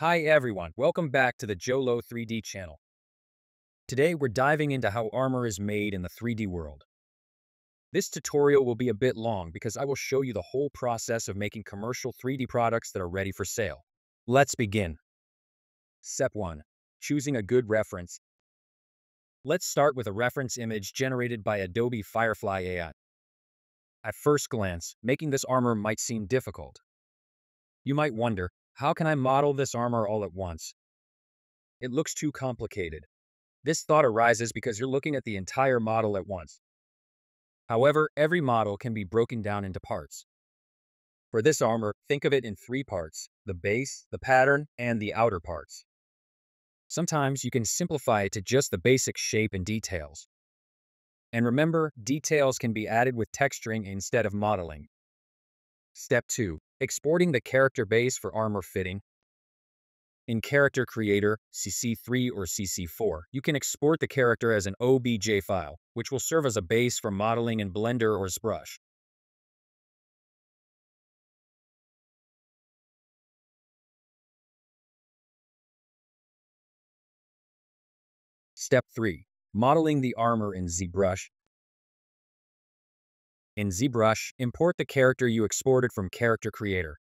Hi everyone, welcome back to the Joe Lo 3D channel. Today we're diving into how armor is made in the 3D world. This tutorial will be a bit long because I will show you the whole process of making commercial 3D products that are ready for sale. Let's begin. Step 1. Choosing a good reference. Let's start with a reference image generated by Adobe Firefly AI. At first glance, making this armor might seem difficult. You might wonder, how can I model this armor all at once? It looks too complicated. This thought arises because you're looking at the entire model at once. However, every model can be broken down into parts. For this armor, think of it in three parts, the base, the pattern, and the outer parts. Sometimes you can simplify it to just the basic shape and details. And remember, details can be added with texturing instead of modeling. Step 2. Exporting the character base for armor fitting. In Character Creator, CC3 or CC4, you can export the character as an OBJ file, which will serve as a base for modeling in Blender or ZBrush. Step 3. Modeling the armor in ZBrush in ZBrush, import the character you exported from Character Creator.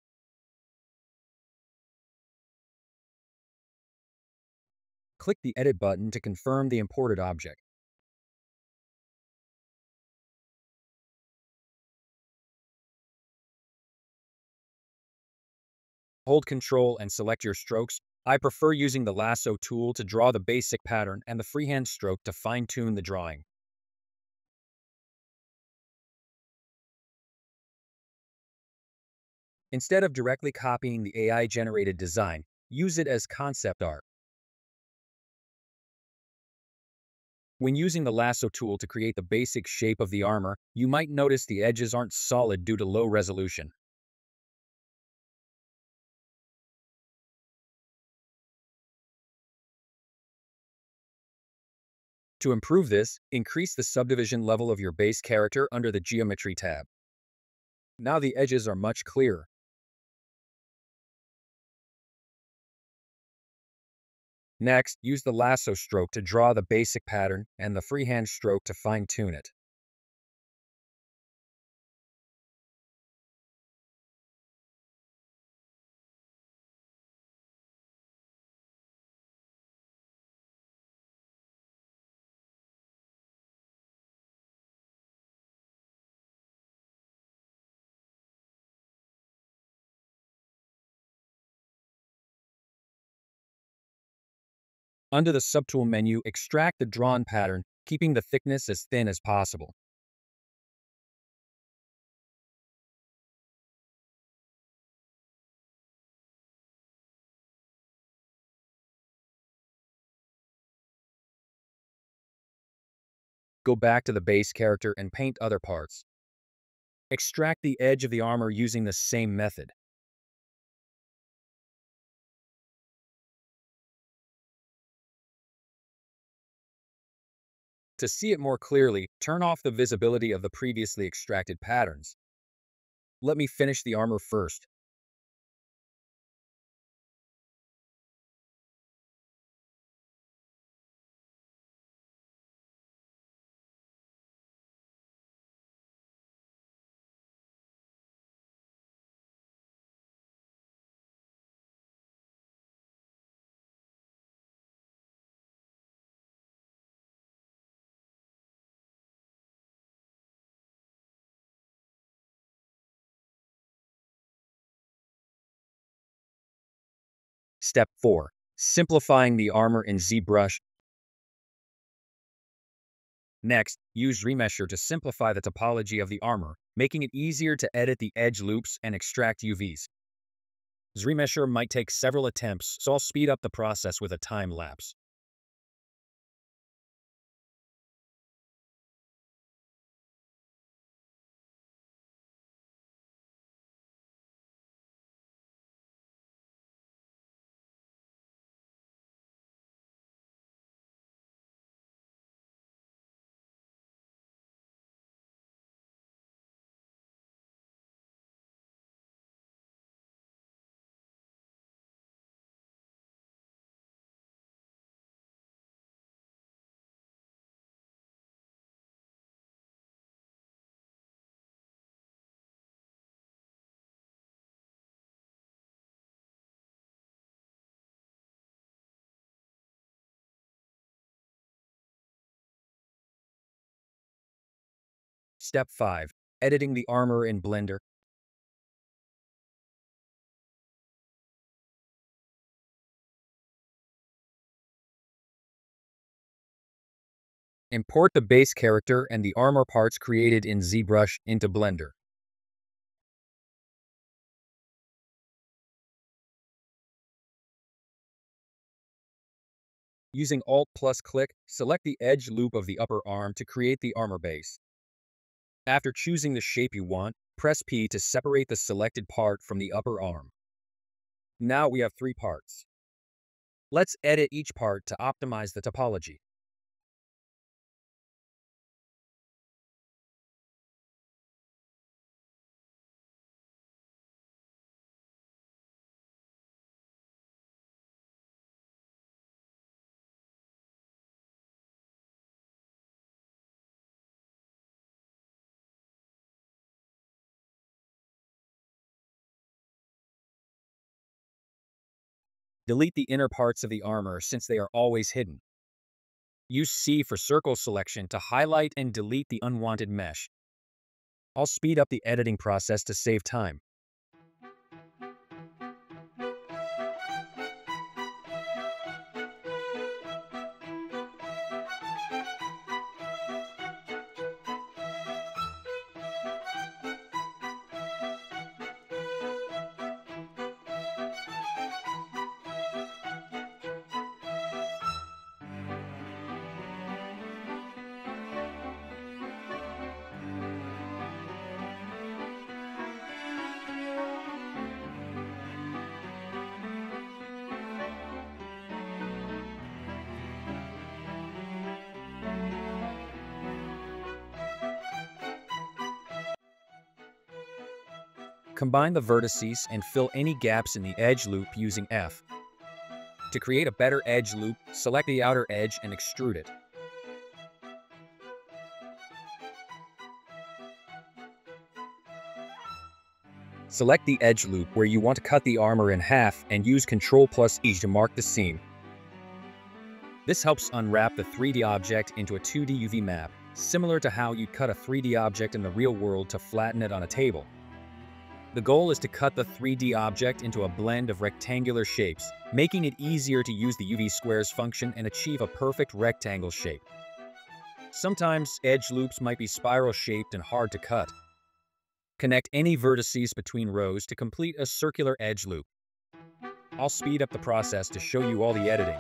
Click the Edit button to confirm the imported object. Hold Ctrl and select your strokes. I prefer using the lasso tool to draw the basic pattern and the freehand stroke to fine-tune the drawing. Instead of directly copying the AI-generated design, use it as concept art. When using the lasso tool to create the basic shape of the armor, you might notice the edges aren't solid due to low resolution. To improve this, increase the subdivision level of your base character under the Geometry tab. Now the edges are much clearer. Next, use the lasso stroke to draw the basic pattern and the freehand stroke to fine-tune it. Under the Subtool menu, extract the drawn pattern, keeping the thickness as thin as possible. Go back to the base character and paint other parts. Extract the edge of the armor using the same method. To see it more clearly, turn off the visibility of the previously extracted patterns. Let me finish the armor first. Step 4. Simplifying the armor in ZBrush. Next, use ZRemesher to simplify the topology of the armor, making it easier to edit the edge loops and extract UVs. ZRemesher might take several attempts, so I'll speed up the process with a time lapse. Step 5. Editing the armor in Blender. Import the base character and the armor parts created in ZBrush into Blender. Using Alt plus click, select the edge loop of the upper arm to create the armor base. After choosing the shape you want, press P to separate the selected part from the upper arm. Now we have three parts. Let's edit each part to optimize the topology. Delete the inner parts of the armor since they are always hidden. Use C for circle selection to highlight and delete the unwanted mesh. I'll speed up the editing process to save time. Combine the vertices and fill any gaps in the edge loop using F. To create a better edge loop, select the outer edge and extrude it. Select the edge loop where you want to cut the armor in half and use Ctrl plus E to mark the seam. This helps unwrap the 3D object into a 2D UV map, similar to how you'd cut a 3D object in the real world to flatten it on a table. The goal is to cut the 3D object into a blend of rectangular shapes, making it easier to use the UV squares function and achieve a perfect rectangle shape. Sometimes edge loops might be spiral-shaped and hard to cut. Connect any vertices between rows to complete a circular edge loop. I'll speed up the process to show you all the editing.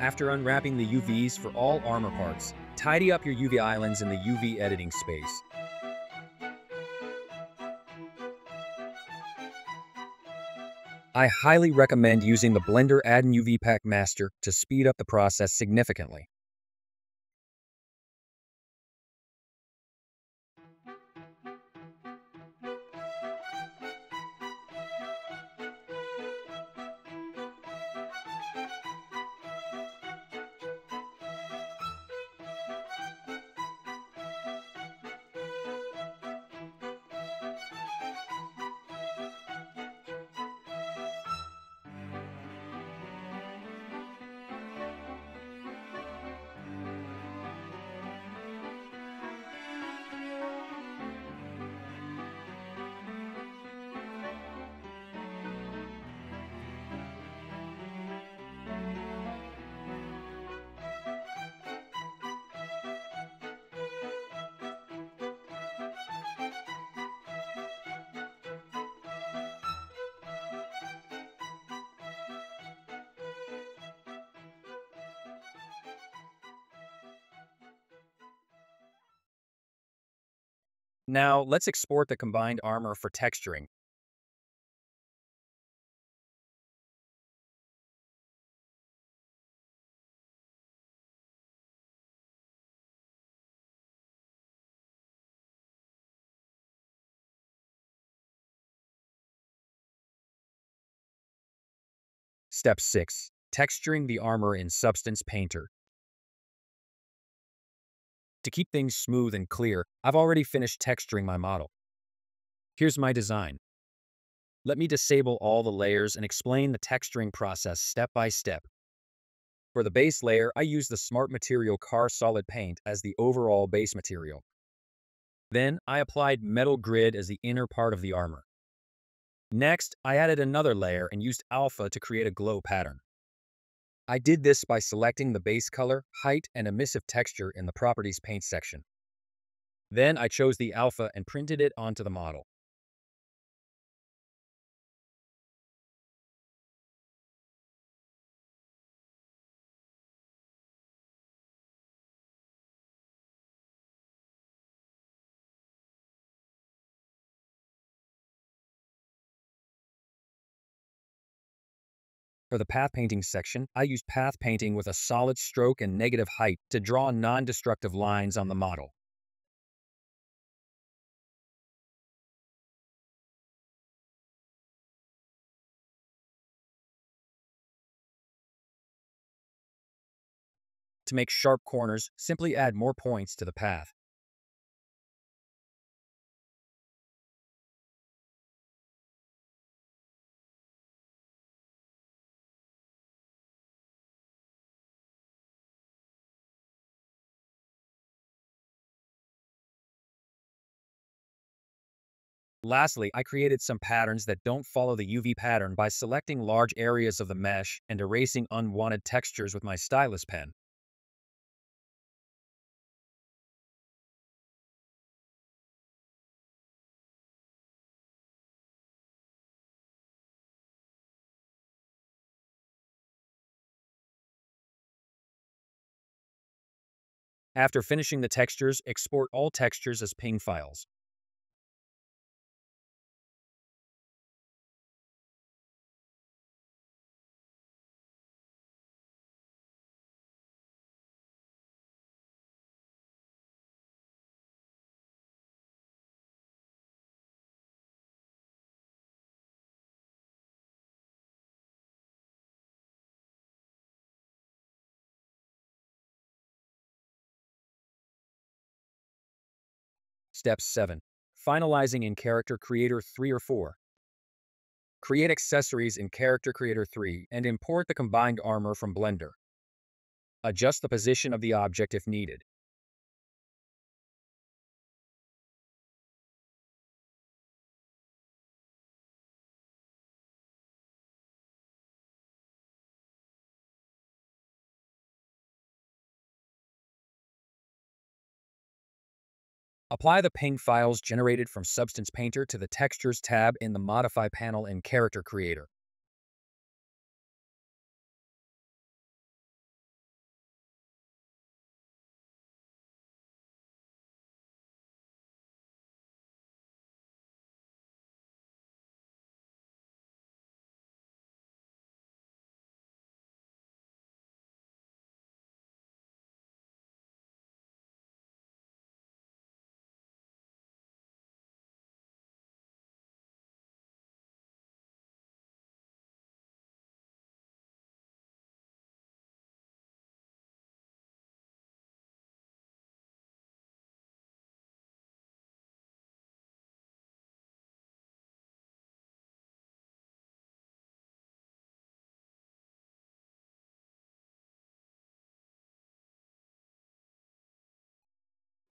After unwrapping the UVs for all armor parts, tidy up your UV islands in the UV editing space. I highly recommend using the Blender Add UV Pack Master to speed up the process significantly. Now, let's export the combined armor for texturing. Step 6. Texturing the armor in Substance Painter. To keep things smooth and clear, I've already finished texturing my model. Here's my design. Let me disable all the layers and explain the texturing process step by step. For the base layer, I use the Smart Material Car Solid Paint as the overall base material. Then, I applied Metal Grid as the inner part of the armor. Next, I added another layer and used Alpha to create a glow pattern. I did this by selecting the base color, height, and emissive texture in the Properties Paint section. Then I chose the alpha and printed it onto the model. For the path painting section, I used path painting with a solid stroke and negative height to draw non-destructive lines on the model. To make sharp corners, simply add more points to the path. Lastly, I created some patterns that don't follow the UV pattern by selecting large areas of the mesh and erasing unwanted textures with my stylus pen. After finishing the textures, export all textures as PNG files. Step 7. Finalizing in Character Creator 3 or 4. Create accessories in Character Creator 3 and import the combined armor from Blender. Adjust the position of the object if needed. Apply the PNG files generated from Substance Painter to the Textures tab in the Modify panel in Character Creator.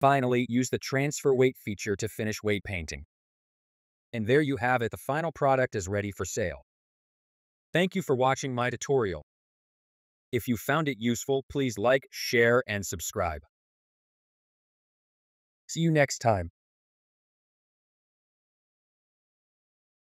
Finally, use the transfer weight feature to finish weight painting. And there you have it, the final product is ready for sale. Thank you for watching my tutorial. If you found it useful, please like, share, and subscribe. See you next time.